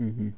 Mm-hmm.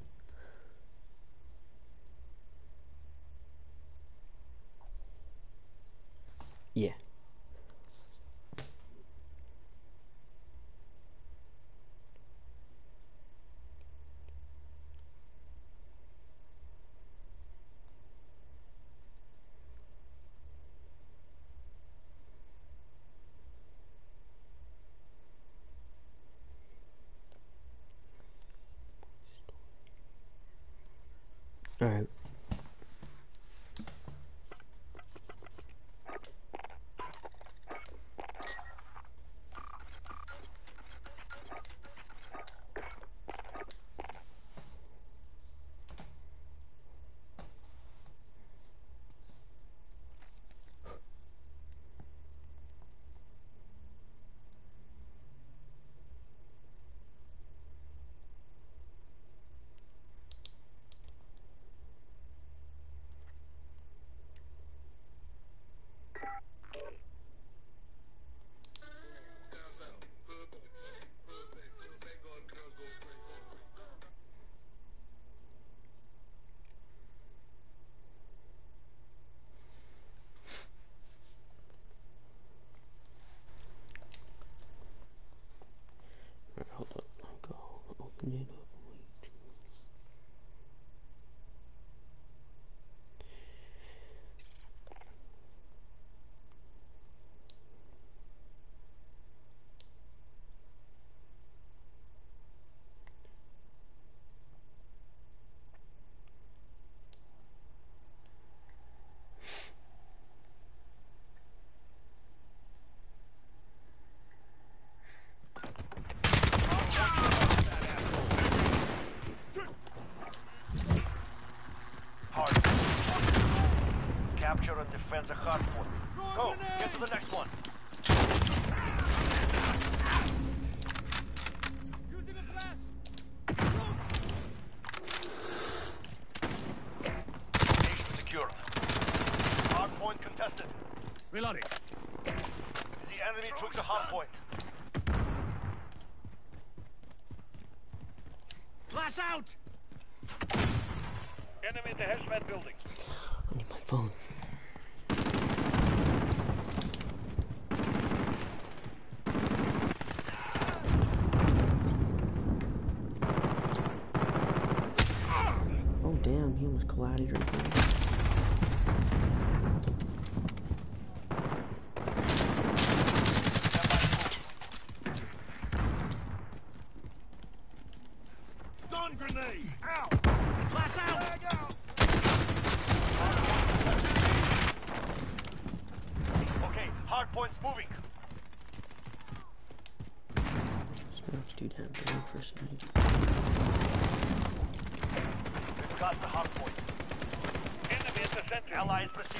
out! Enemy in the hazmat building. I need my phone. That's a hard point. Enemy at the center. Allies proceed.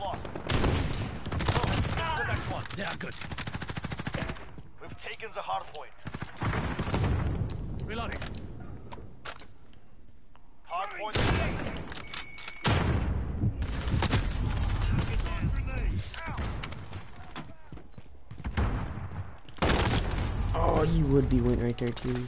lost. Oh, the next one. Sehr gut. We've taken the hard point. Reloading. Hard point. Oh, you would be went right there too.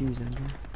shoes under.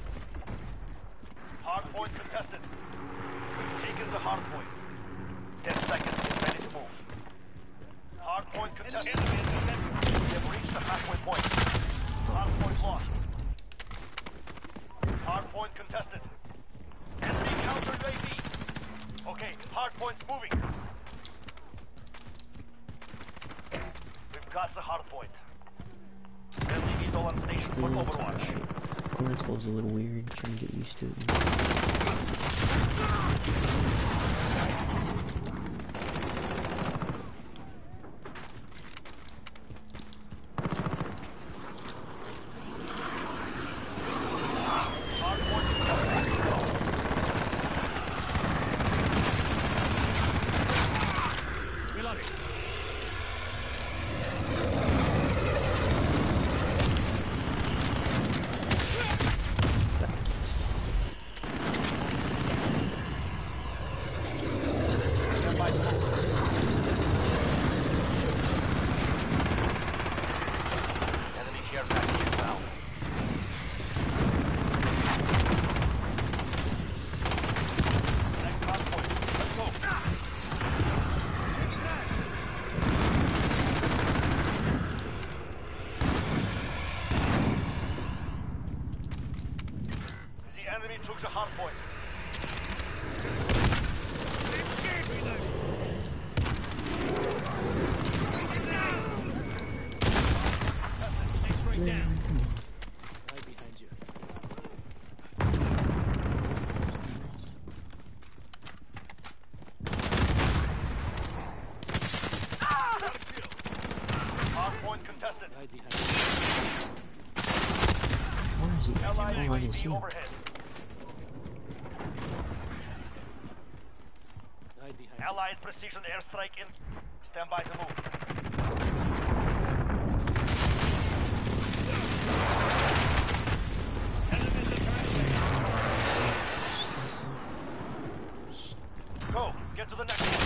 hide behind. Where is he? Allied oh, is? Overhead. Hide behind. Allied precision airstrike in. Stand by to move. Go! Get to the next one!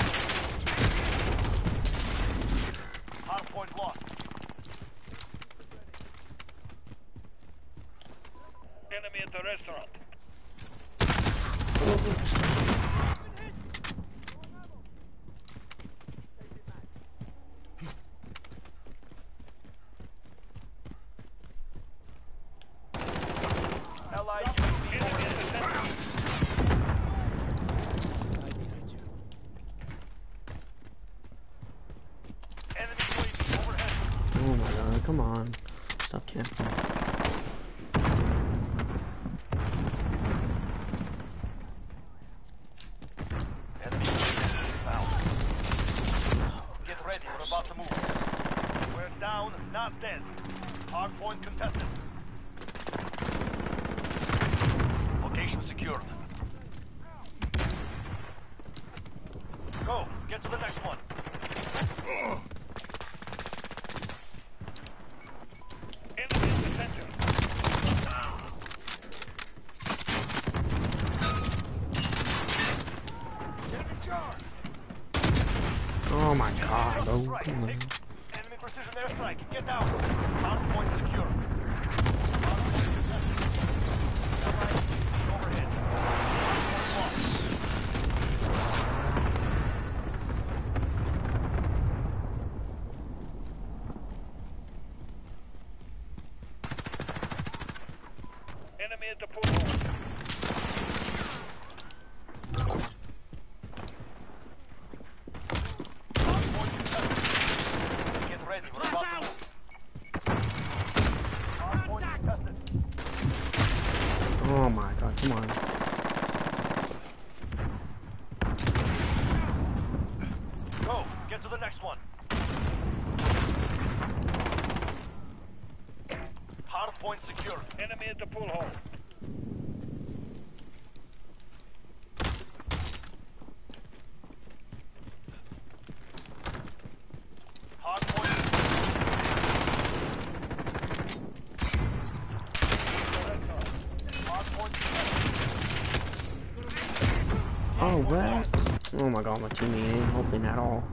Go. Get to the next one. Oh my god, oh, come on. Oh, Alright. Oh my god, my teammate ain't helping at all.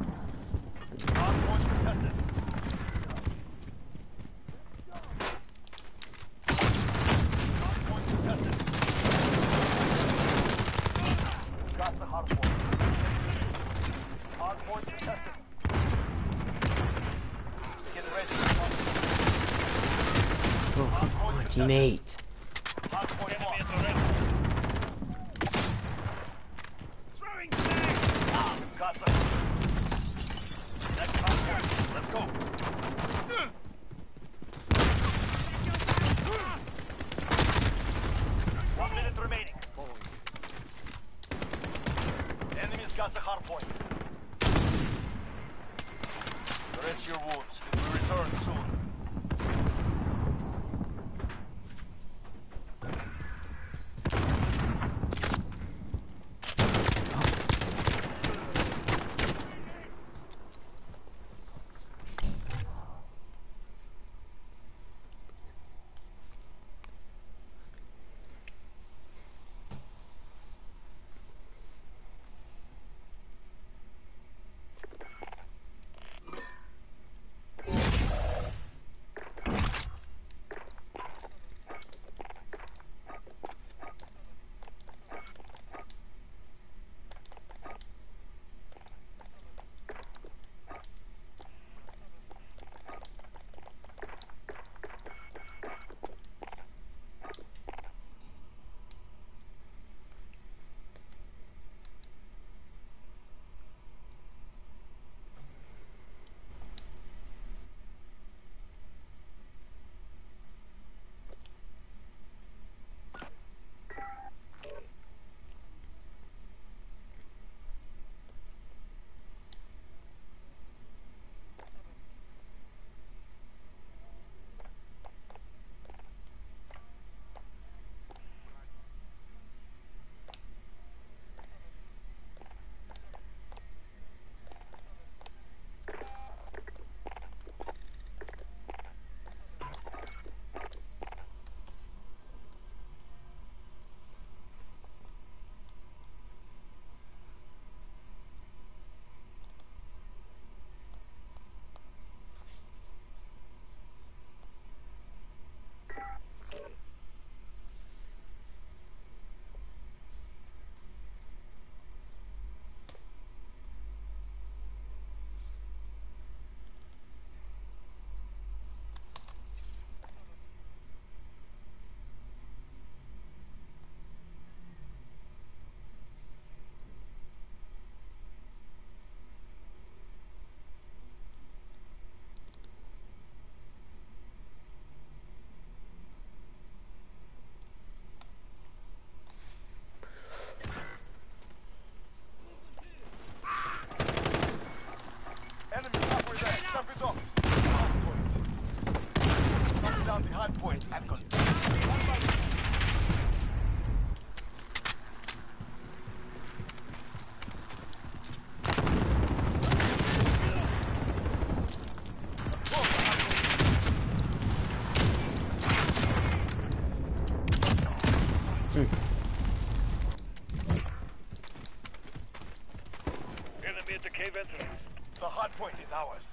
ours.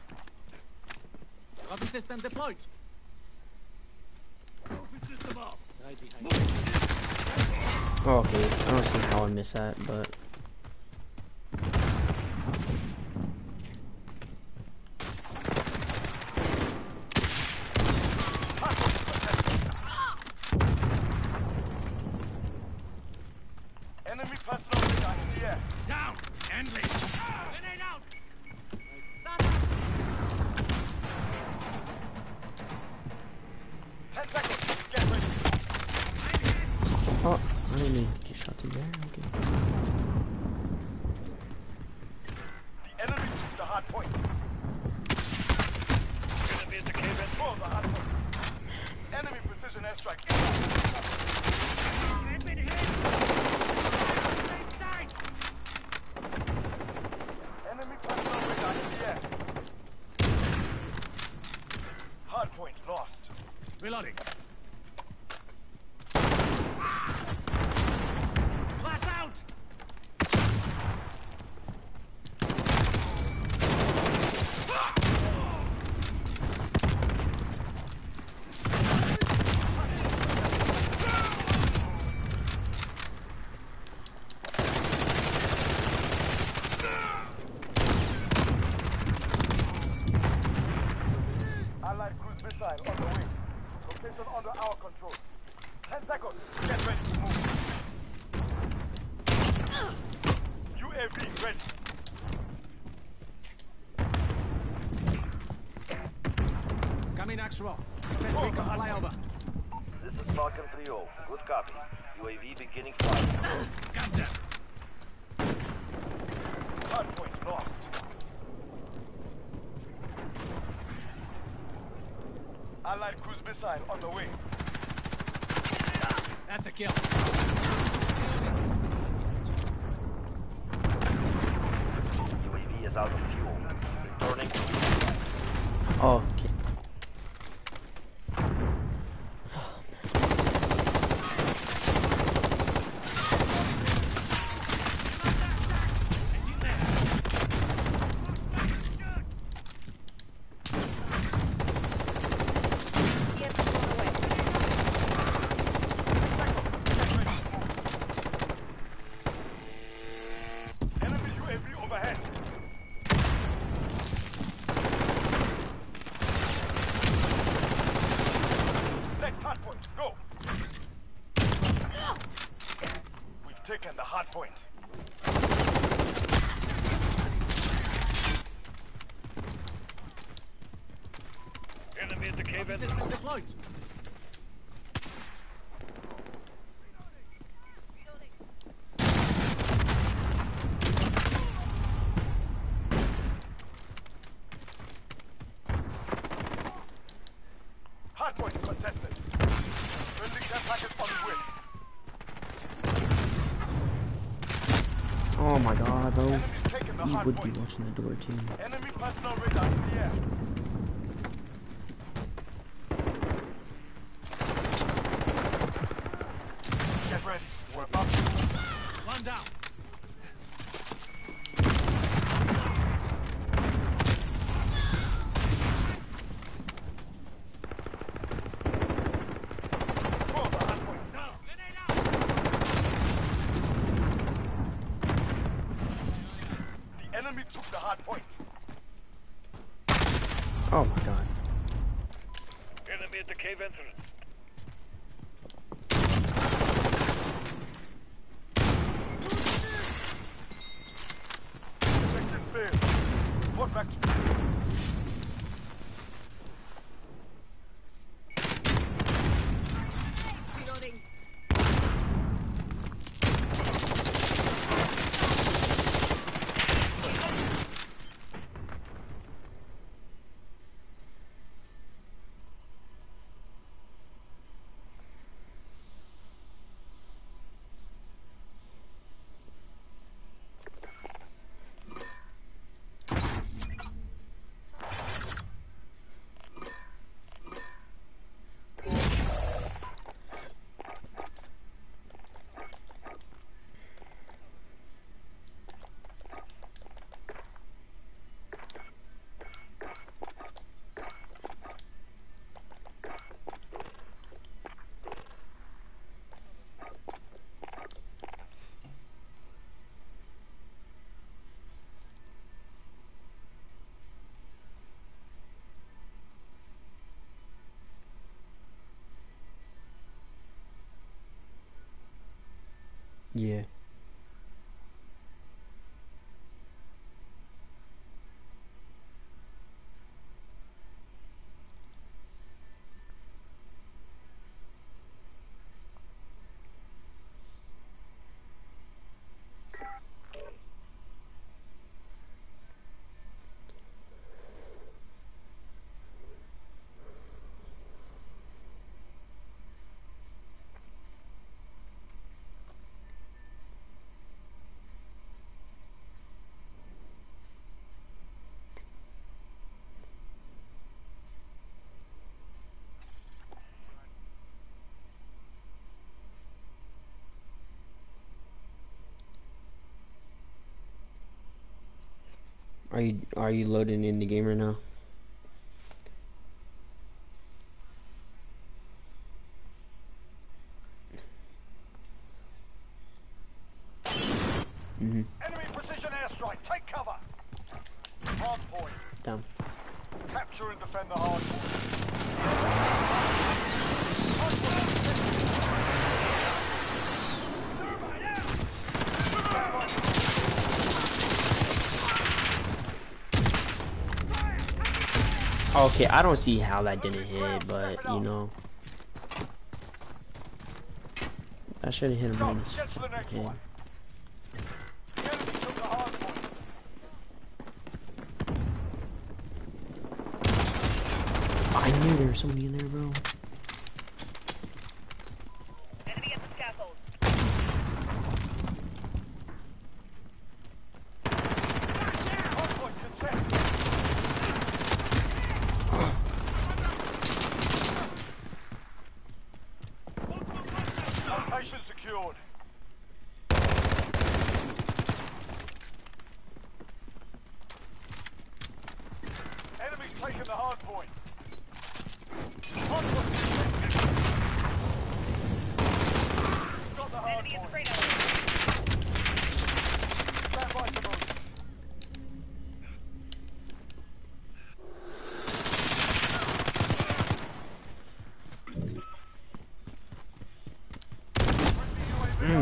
Copy system deployed. Up. Right behind. Okay, I don't see how I miss that, but is control. Ten seconds. Get ready to move. UAV ready. Coming actual. Request recon flyover. This is Falcon 3-0. Good copy. UAV beginning flight. Got them. Hardpoint lost. Allied cruise missile on the way. That's a kill. UAV is out of fuel. Returning to Oh, okay. Enemy UAV overhead. Next hardpoint, go. We've taken the hardpoint. Enemy at the cave System entrance. deployed. Hardpoint contested. Care package on the way. Oh my god, bro. You would be watching the door too. Yeah. Are you are you loading in the game right now? Mhm. Enemy precision airstrike. Take cover. Hard point. Down. Capture and defend the hard point. Okay, I don't see how that didn't hit, but you know. I should have hit him on his Get to the next head. one. The enemy took the hard point. I knew there was somebody in there, bro. Enemy at the scaffold. Hard point contested. Location secured. Enemy's taken the hard point. Hard point contested. Got the hard Enemy at the point. freight elevator. Stand by to move. Mm, can't hit my shots right now, bro. I Okay, don't get to the know why. hard point.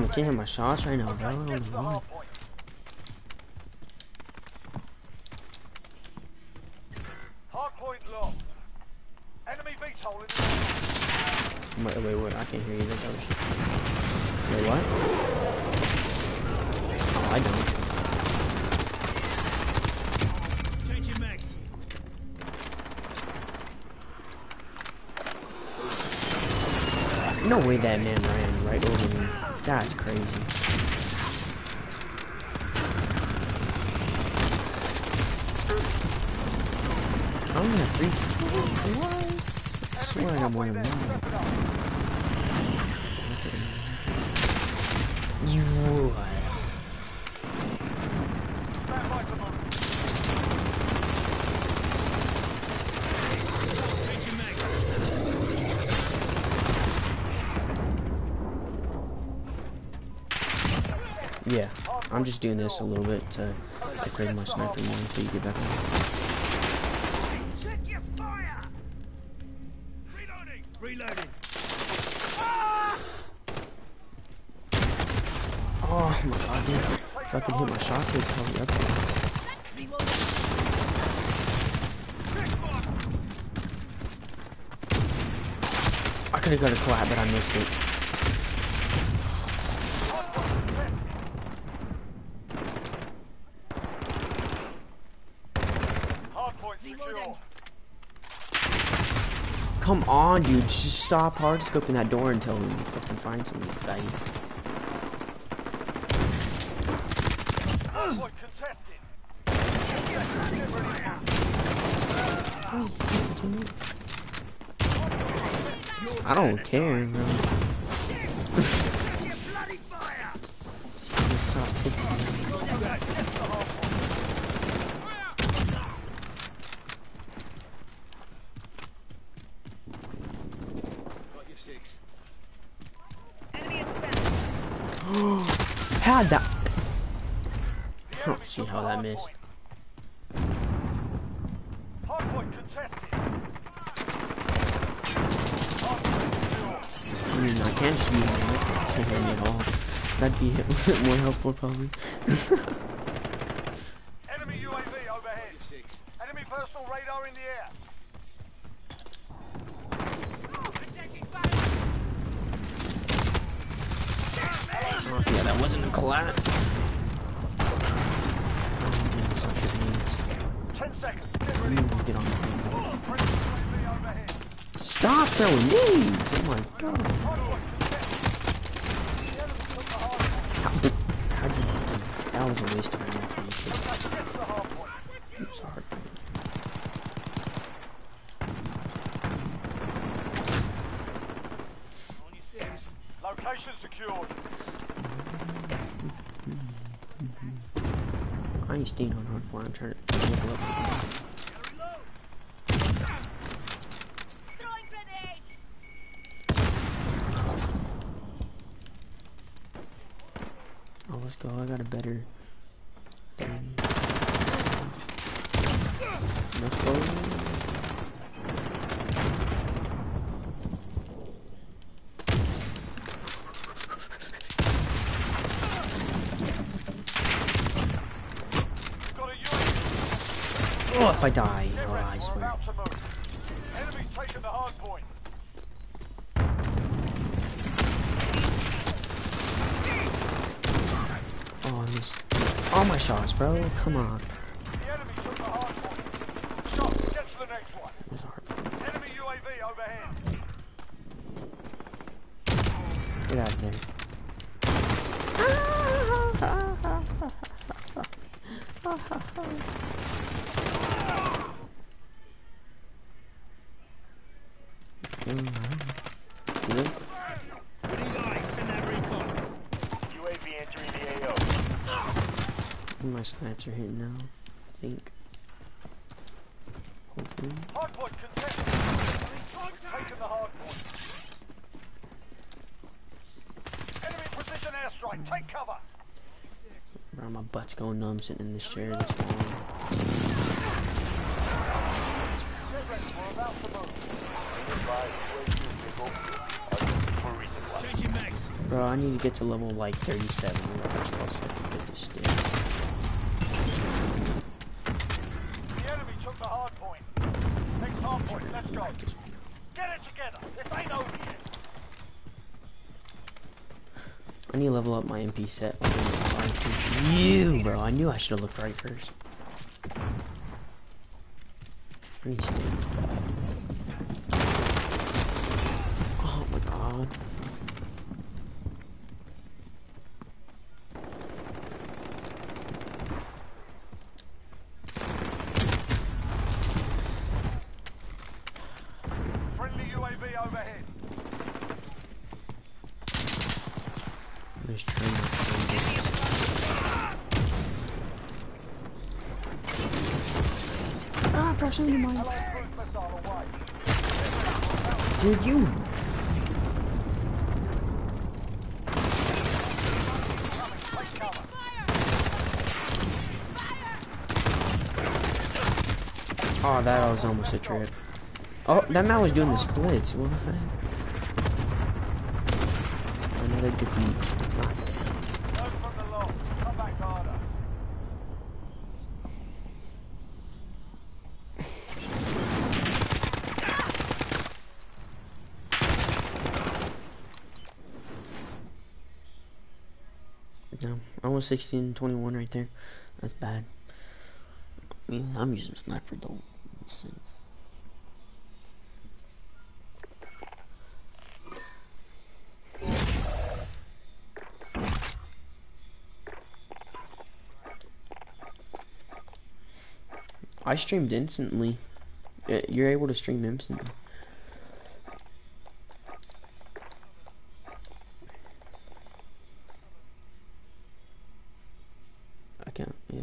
Hard point lost. Enemy VTOL in the Wait, wait, wait, I can't hear you. That. Wait, what? Oh, I don't. No way that man right over me. That's crazy. I only have three. What? I swear I got more than one. You mags. Yeah, I'm just doing this a little bit to upgrade my sniper more until you get back on. Check your fire. Reloading. Reloading. Oh my god, dude. If I could hit my shot, it'd probably up there. I could have got a collat, but I missed it. Hard point secure. Come on, dude. Just stop hard scoping that door until you fucking find something, buddy. Hard point contested. I don't care, bro. Stop pissing me off. Got your six. Enemy at the scaffold. How'd that? I don't see how that missed. Hard point contested. Hard point secure. I mean, I can't just use my mic to hit me at all. That'd be more helpful, probably. Enemy UAV overhead. Six. Enemy personal radar in the air. Honestly, yeah, that wasn't a collat. Ten seconds. Get I'm ready. gonna get on. Friendly UAV overhead. Stop throwing knees! Oh my god. Hard point contested. The enemy took the hard point. How, how did you do that? That was a waste of ammo for me. too. Okay, get to the hard point. I'm sorry. On your six. Location secured. I ain't staying on hardcore. I'm trying to level up. Throwing grenade. Oh, let's go. I got a better thing. Let's go. Got a UAV. Oh, if I die, all my shots, bro. Come on. The enemy took the hard point. Stop. Get to the next one. It was hard. Enemy UAV overhead. Get out of there. Alright. Good. What do you guys? Send that recon. UAV entering the AO. My snipes are hitting now. I think. Hopefully. Hard point contested. We've taken the hard point. Enemy Take cover. Bro, my butt's going numb sitting in this chair this long. Get ready. We're about to move. Changing mags. Bro, I need to get to level like 37 first of all, I can get this stick. The enemy took the hard point. Next hard point. Let's go. Get it together. This ain't over yet. I need to level up my MP set. You, bro. I knew I should have looked right first. I need stage bad. Oh my god. Friendly UAV overhead. There's train. Ah, proximity mine. Allied cruise missile away. You. Oh, that was almost a trip. Oh, that man was doing the splits. What? Another defeat. Ah, Learn from the loss. Come back harder. No, almost 16, 21 right there. That's bad. I mean, I'm using sniper though. Makes sense. I streamed instantly. Uh, You're able to stream instantly. I can't, yeah.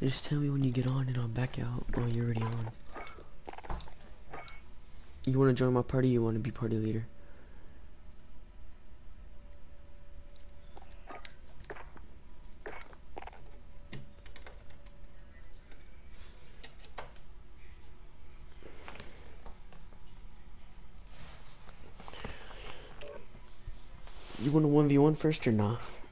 Just tell me when you get on and I'll back out. Oh, you're already on. You want to join my party? You want to be party leader? You want to 1v1 first or not? Search.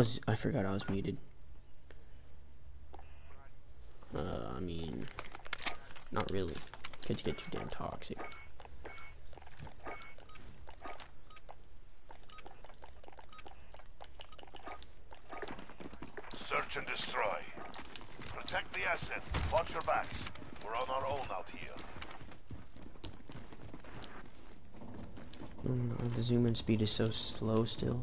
Was I forgot I was muted. Uh, I mean, not really. Kids get too damn toxic. Search and destroy. Protect the assets. Watch your backs. We're on our own out here. Oh the zoom in speed is so slow still.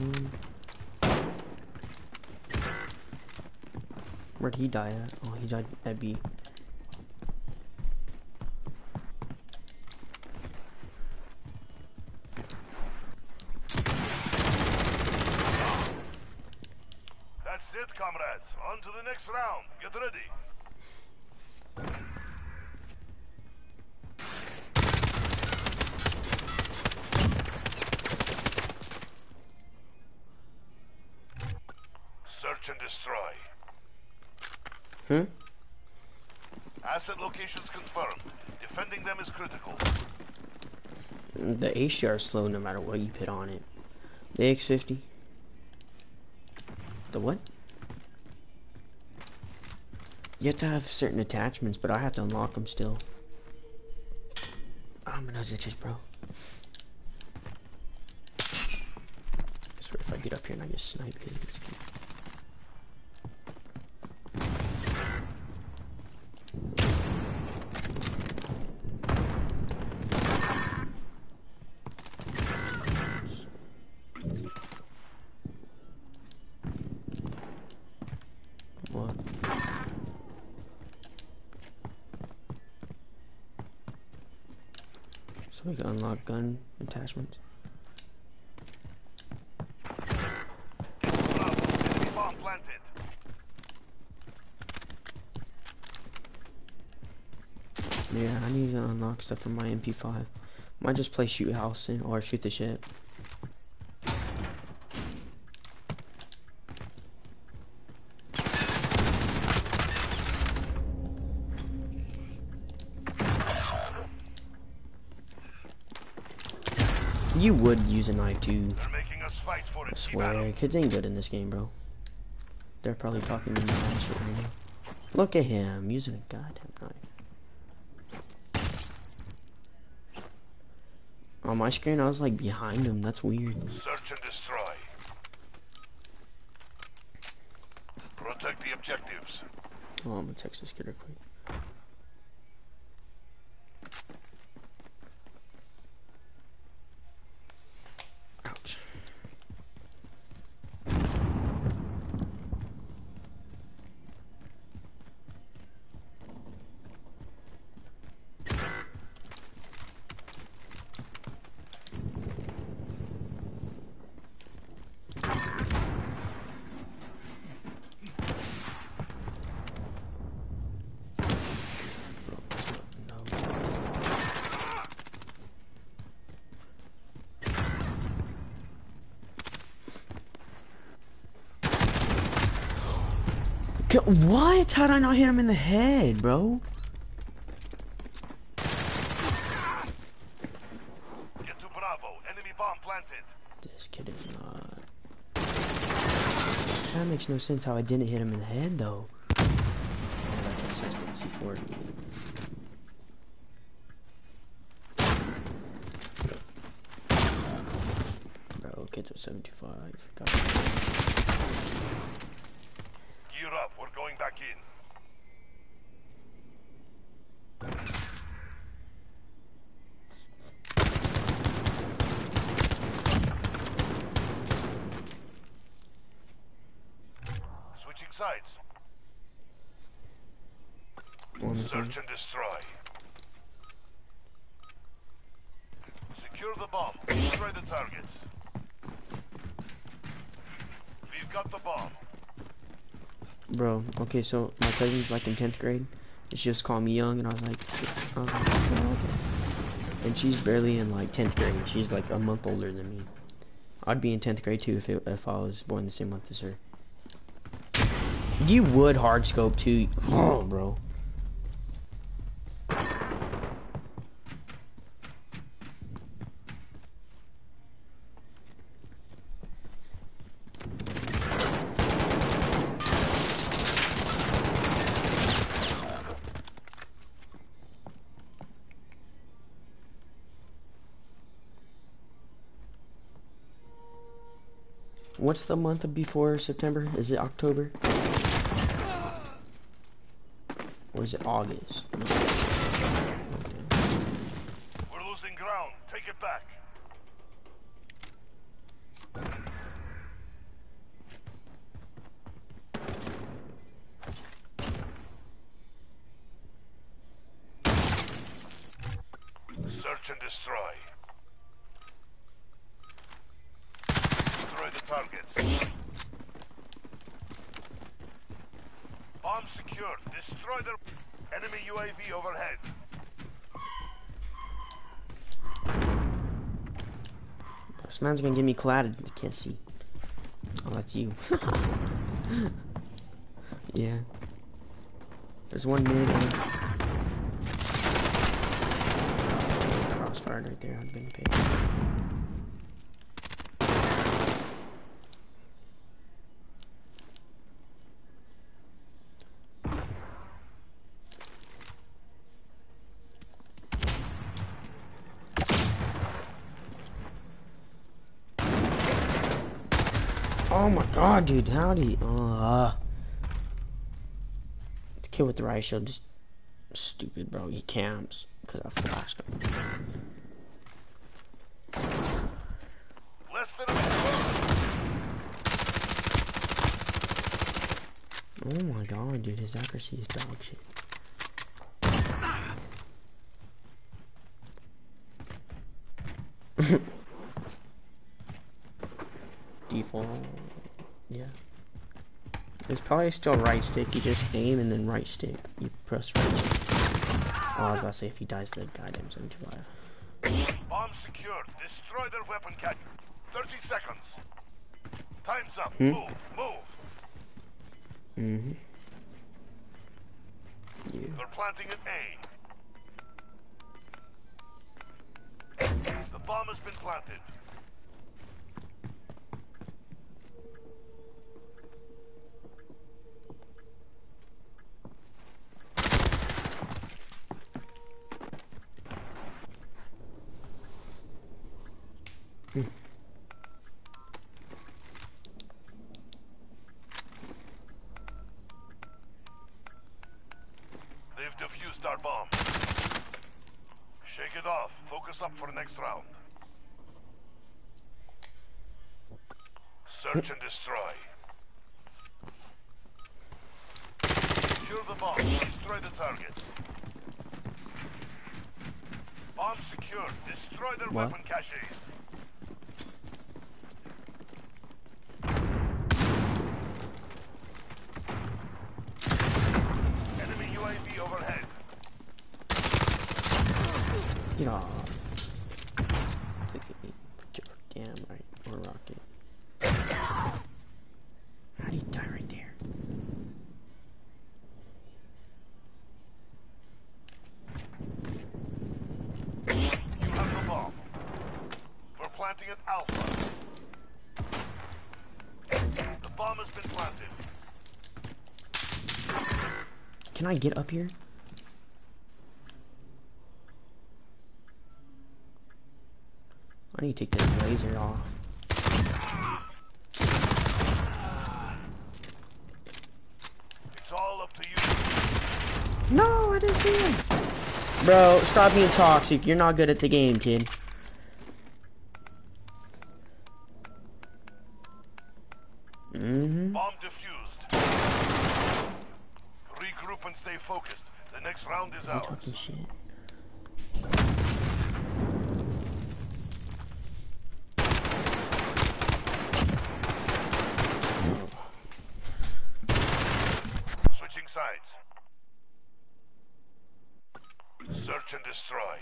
Mm. Where'd he die at? Oh, he died at B. That's it, comrades. On to the next round. Get ready. Locations confirmed. Defending them is critical. The ACR is slow no matter what you put on it. The AX-50. The what? You have to have certain attachments, but I have to unlock them still. Ah, my nose itches, bro. I swear if I get up here and I get sniped, So we can unlock gun attachments. Yeah, I need to unlock stuff from my MP5. Might just play shoot house and or shoot the ship. You would use a knife too. They're making us fight for it. I Keep at 'em. swear, kids ain't good in this game, bro. They're probably talking to me right now. Look at him using a goddamn knife. On my screen, I was like behind him. That's weird. Search and destroy. Protect the objectives. Oh, I'm gonna text this kid real quick. Ouch. No. What? How'd I not hit him in the head, bro? Get to Bravo. Enemy bomb planted. This kid is not. That makes no sense how I didn't hit him in the head, though. Oh, that sucks with C4. Bro, kids are 75. God. Gear up. We're going back in. Switching sides. One of them. Search and destroy. Secure the bomb. Destroy the. We've got the bomb. Bro, okay, so my cousin's like in 10th grade. And she just called me young, and I was like, I was like, oh, okay. And she's barely in like 10th grade. She's like a month older than me. I'd be in 10th grade too if, it, if I was born the same month as her. You would hard scope too. Oh, bro. What's the month before September? Is it October? Or is it August? We're losing ground. Take it back. Search and destroy. Destroy the targets. Bomb secured. Destroy their enemy UAV overhead. Man's gonna get me collatted. I can't see. Oh, that's you. yeah. There's one mid and crossfire right there. I've been paid. Oh my god, dude, how do you, uh, the kid with the riot shield just stupid, bro. He camps because I flashed him. Less than a minute. Oh my god, dude, his accuracy is dog shit. Default, yeah. There's probably still right stick. You just aim and then right stick. You press right stick. Oh, I was about to say if he dies the goddamn 75. Bomb secured. Destroy their weapon cache. 30 seconds. Time's up. Hmm? Move. Move. Mm-hmm. Yeah. They're planting at A. The bomb has been planted. They've defused our bomb. Shake it off. Focus up for next round. Search and destroy. Secure the bomb. Destroy the target. Bomb secured. Destroy their What? weapon caches. Can I get up here? I need to take this laser off. It's all up to you. No, I didn't see him. Bro, stop being toxic. You're not good at the game, kid. Mm-hmm. Bomb defused. Regroup and stay focused. The next round is You ours. talking shit. Switching sides. Search and destroy.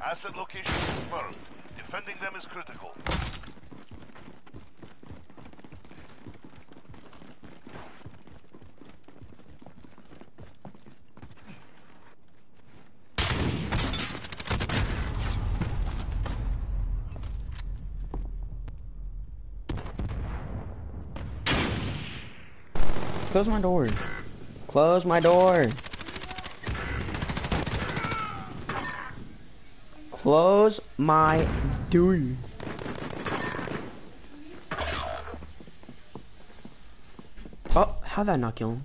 Asset location confirmed. Defending them is critical. Close my door. Close my door. Close my door. Oh, how'd that not kill him?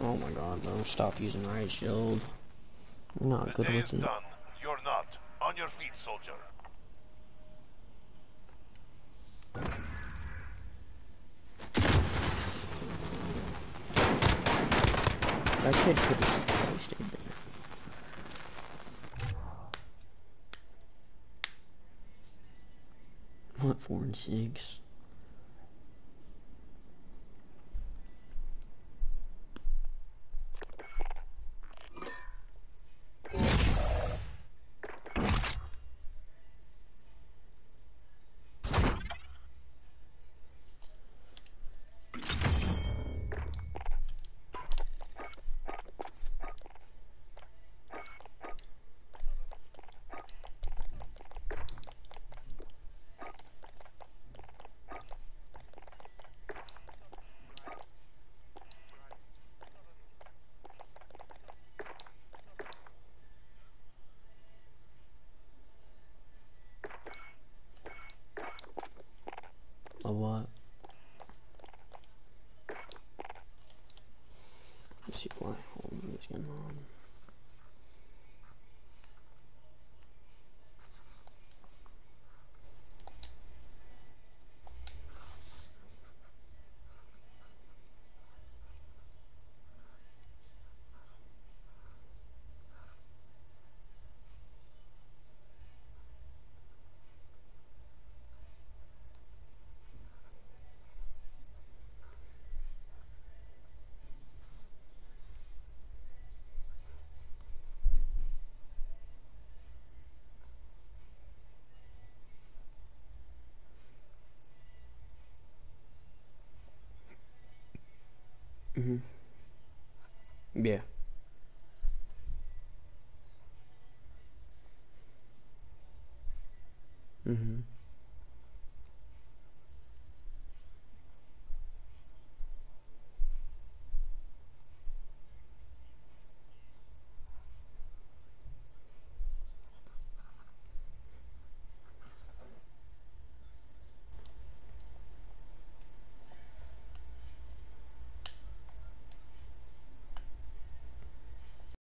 Oh my god, bro. Stop using riot shield. I'm not The good with it. done. You're not. On your feet, soldier. That kid could have stayed there. What, four A what? Let's see why. Hold on, what's going